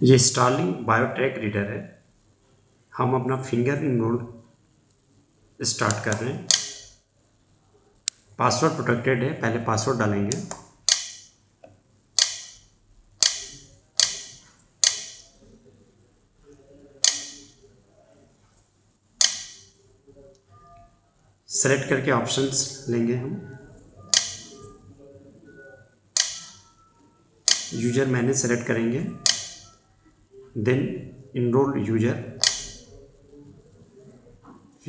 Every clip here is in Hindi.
ये स्टारलिंग बायोट्रैक रीडर है। हम अपना फिंगर मोड स्टार्ट कर रहे हैं। पासवर्ड प्रोटेक्टेड है, पहले पासवर्ड डालेंगे। सेलेक्ट करके ऑप्शंस लेंगे हम। यूज़र मैनेज सेलेक्ट करेंगे। देन इनरोल यूज़र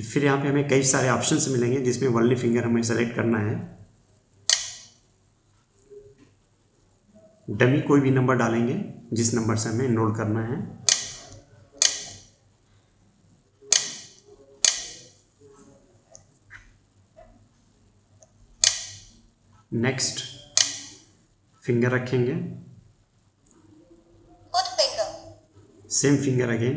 फिर यहाँ पे हमें कई सारे ऑप्शंस मिलेंगे जिसमें वर्ली फिंगर हमें सेलेक्ट करना है। डमी कोई भी नंबर डालेंगे, जिस नंबर से हमें इनरोल करना है। नेक्स्ट फिंगर रखेंगे। सेम फिंगर अगेन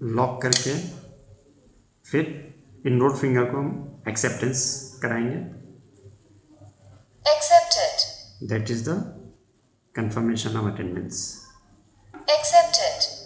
लॉक करके फिर इन रोड फिंगर को हम एक्सेप्टेंस कराएँगे। Accepted that is the confirmation of attendance accepted